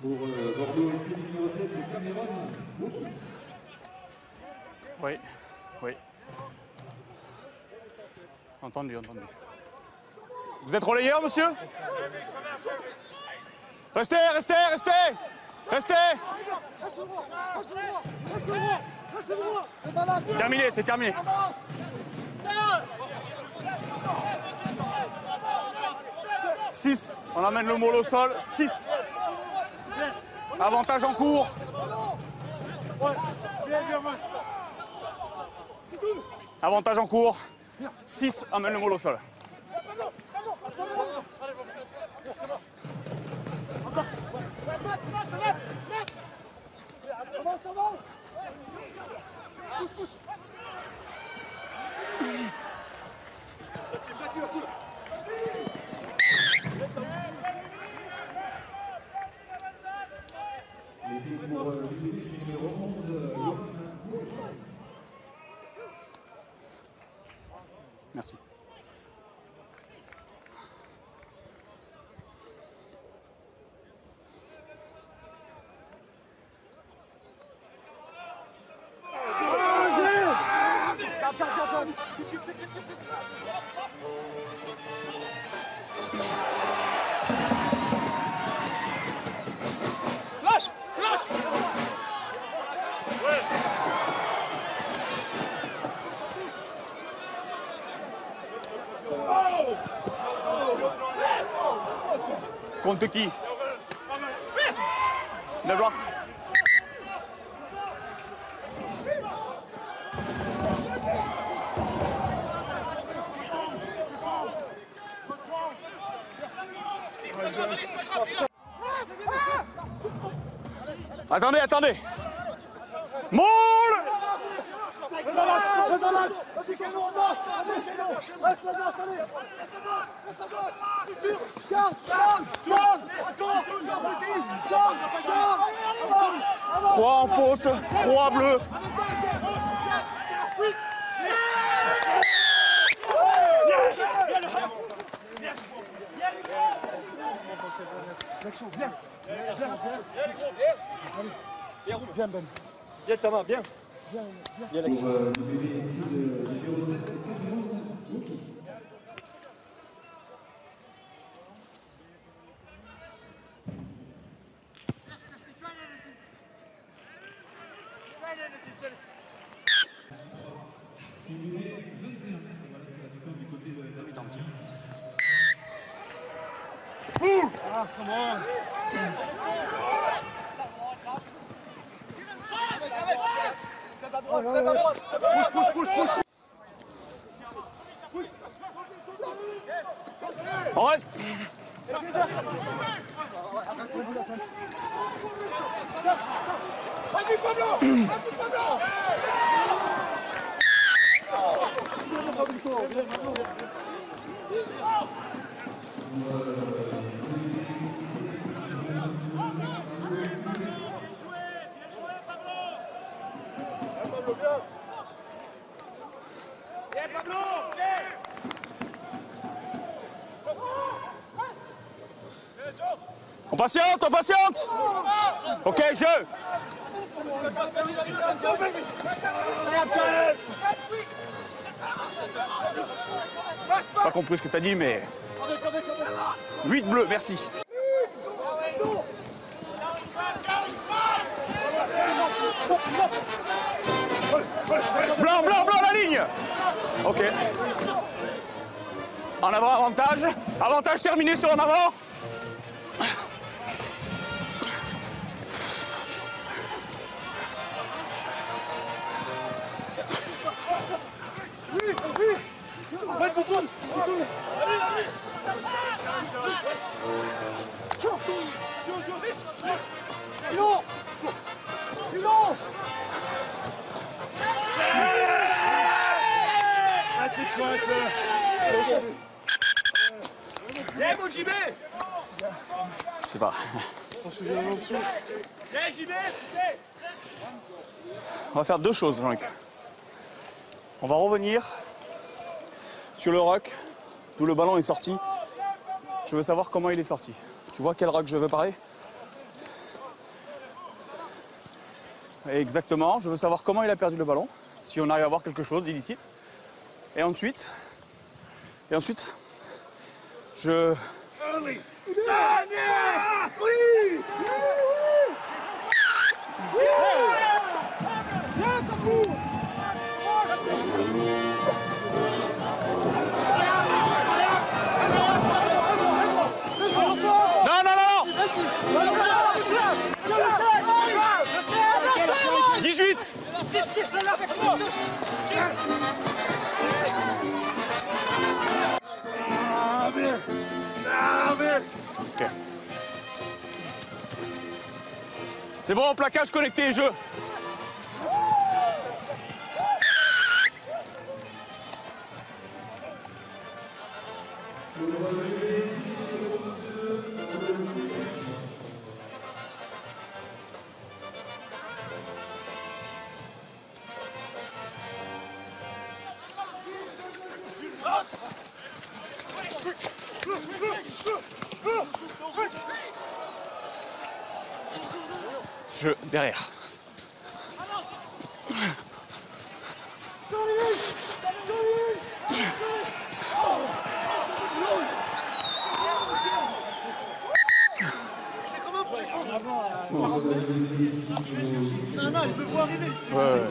pour euh, Bordeaux FC numéro 7 de Cameron Oui, oui. Entendu, entendu. Vous êtes relayeur, monsieur? Restez, restez, restez Restez C'est terminé, c'est terminé. Six, on amène le moule au sol, 6. Avantage en cours. Avantage en cours. 6, amène le mollet au sol. Contre qui? Le Rock. Attendez, attendez. Moule Vas-y, en 3 en faute, 3 bleus Bien, Alexis. Come on. On reste. Vas-y Pablo Vas-y Pablo On patiente, on patiente Ok, jeu Pas compris ce que t'as dit, mais... 8 bleus, merci. Blanc, blanc, blanc, la ligne Ok. En avant, avantage. Avantage terminé sur en avant. Oui, oui. Je sais pas. On va faire deux choses, Jean-Luc. On va revenir sur le rock d'où le ballon est sorti. Je veux savoir comment il est sorti. Tu vois quel rock je veux parler? Exactement, je veux savoir comment il a perdu le ballon, si on arrive à voir quelque chose d'illicite. Et ensuite, et ensuite, je. C'est bon, plaquage connecté, jeu. Je derrière. Non, non, il peut vous arriver. Ouais.